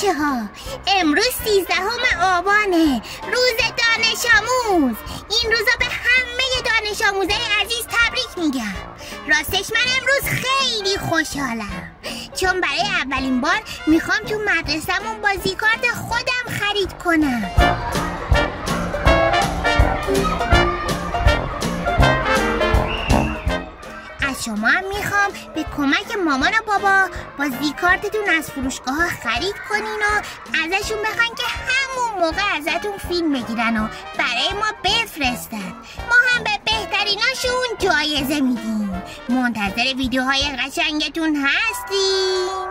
بچه ها امروز سیزدهم آبانه. روز دانش آموز. این روزا به همه دانش آموزه عزیز تبریک میگم. راستش من امروز خیلی خوشحالم. چون برای اولین بار می‌خوام تو مدرسهمون بازی کارت خودم خرید کنم. از شما هم می‌خوام به کمک مامان و بابا بازی کارتتون از فروشگاه ها خرید کنین و ازشون بخواین که همون موقع ازتون فیلم بگیرن و برای ما بفرستن. ما هم به بهتریناشون جایزه میدیم. منتظر ویدیوهای قشنگتون هستیم.